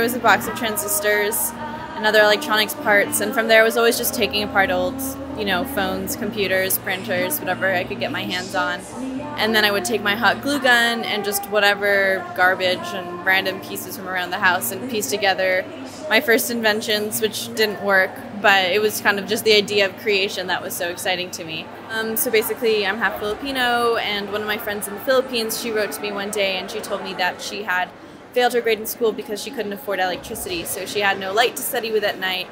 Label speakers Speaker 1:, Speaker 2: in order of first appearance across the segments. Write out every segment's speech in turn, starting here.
Speaker 1: was a box of transistors and other electronics parts, and from there I was always just taking apart old, you know, phones, computers, printers, whatever I could get my hands on. And then I would take my hot glue gun and just whatever garbage and random pieces from around the house and piece together my first inventions, which didn't work, but it was kind of just the idea of creation that was so exciting to me. Um, so basically, I'm half Filipino, and one of my friends in the Philippines, she wrote to me one day and she told me that she had failed her grade in school because she couldn't afford electricity, so she had no light to study with at night.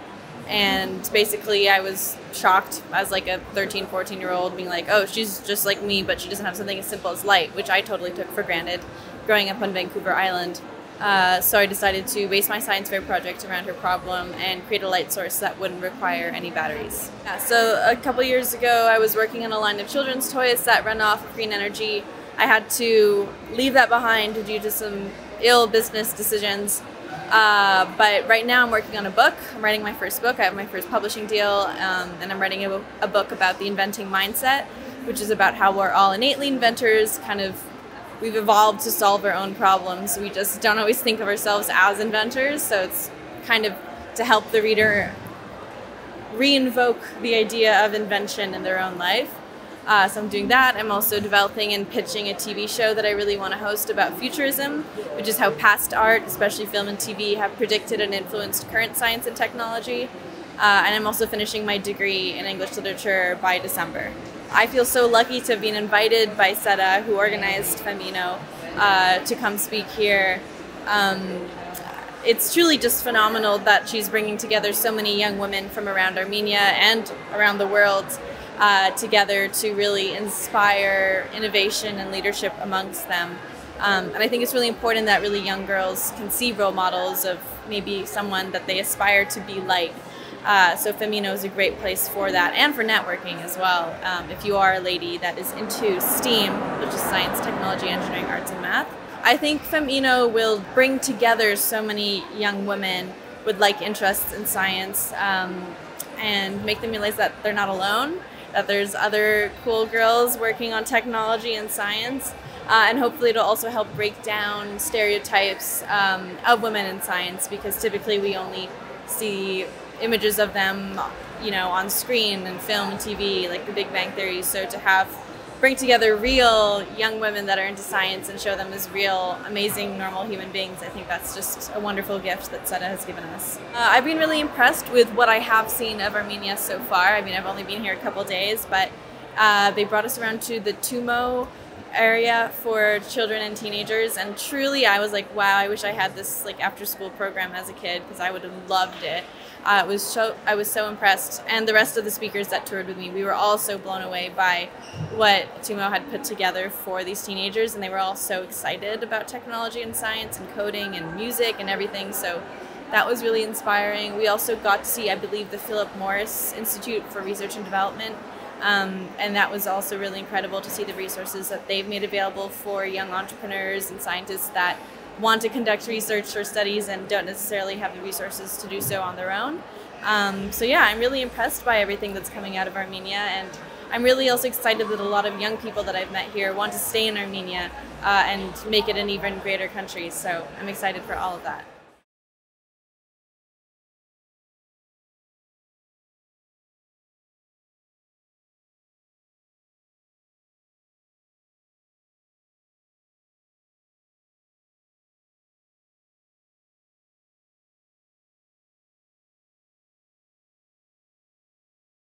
Speaker 1: And basically, I was shocked as like a 13, 14 year old, being like, oh, she's just like me, but she doesn't have something as simple as light, which I totally took for granted growing up on Vancouver Island. Uh, so I decided to base my science fair project around her problem and create a light source that wouldn't require any batteries. Yeah, so a couple years ago, I was working on a line of children's toys that run off of green energy. I had to leave that behind due to some ill business decisions. Uh, but right now, I'm working on a book. I'm writing my first book. I have my first publishing deal, um, and I'm writing a, a book about the inventing mindset, which is about how we're all innately inventors, kind of we've evolved to solve our own problems. We just don't always think of ourselves as inventors, so it's kind of to help the reader reinvoke the idea of invention in their own life. Uh, so I'm doing that. I'm also developing and pitching a TV show that I really want to host about futurism, which is how past art, especially film and TV, have predicted and influenced current science and technology. Uh, and I'm also finishing my degree in English literature by December. I feel so lucky to have been invited by SETA, who organized FemInno, uh, to come speak here. Um, it's truly just phenomenal that she's bringing together so many young women from around Armenia and around the world uh, together to really inspire innovation and leadership amongst them. Um, and I think it's really important that really young girls can see role models of maybe someone that they aspire to be like. Uh, so FemInno is a great place for that and for networking as well. Um, if you are a lady that is into STEAM, which is science, technology, engineering, arts, and math, I think FemInno will bring together so many young women with like interests in science um, and make them realize that they're not alone, that there's other cool girls working on technology and science. Uh, and hopefully it'll also help break down stereotypes um, of women in science because typically we only see images of them, you know, on screen and film and TV, like The Big Bang Theory. So to have bring together real young women that are into science and show them as real, amazing, normal human beings. I think that's just a wonderful gift that SETA has given us. Uh, I've been really impressed with what I have seen of Armenia so far. I mean, I've only been here a couple days, but uh, they brought us around to the Tumo area for children and teenagers and truly i was like wow i wish i had this like after school program as a kid because i would have loved it. Uh, it was so i was so impressed and the rest of the speakers that toured with me we were all so blown away by what tumo had put together for these teenagers and they were all so excited about technology and science and coding and music and everything so that was really inspiring. We also got to see i believe the philip morris institute for research and development um, and that was also really incredible to see the resources that they've made available for young entrepreneurs and scientists that want to conduct research or studies and don't necessarily have the resources to do so on their own. Um, so yeah, I'm really impressed by everything that's coming out of Armenia and I'm really also excited that a lot of young people that I've met here want to stay in Armenia uh, and make it an even greater country. So I'm excited for all of that.